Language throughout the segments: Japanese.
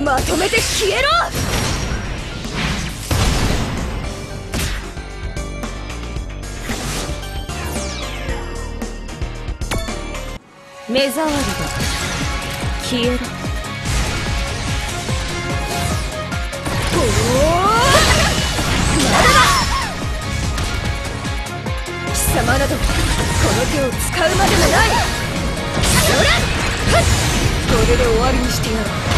まとめて消えろ！目障りだ消えろ。おおまだ貴様などこの手を使うまでもない！それこれで終わりにしてやる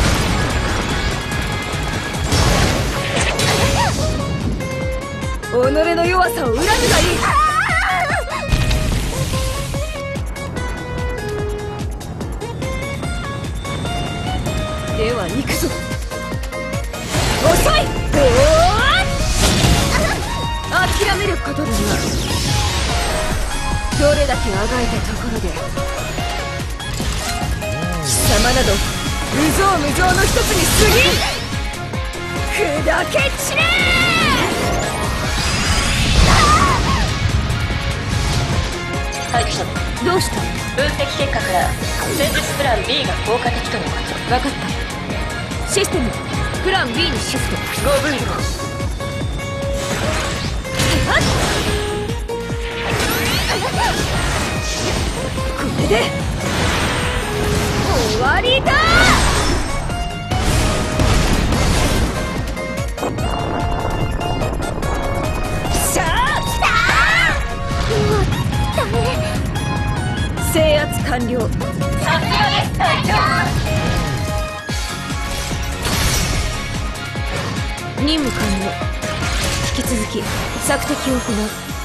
己の弱さを恨むがいい。では行くぞ。遅い。諦めることだなどれだけあがいたところで。貴様など無造無造の一つに過ぎ。ん砕け散れ待機者どうした？分析結果から戦術プラン B が効果的とのこと。分かった。システム。プラン B にシフト。5分後これで。終わりだ制圧完了。さすがです隊長任務完了。引き続き索敵を行う。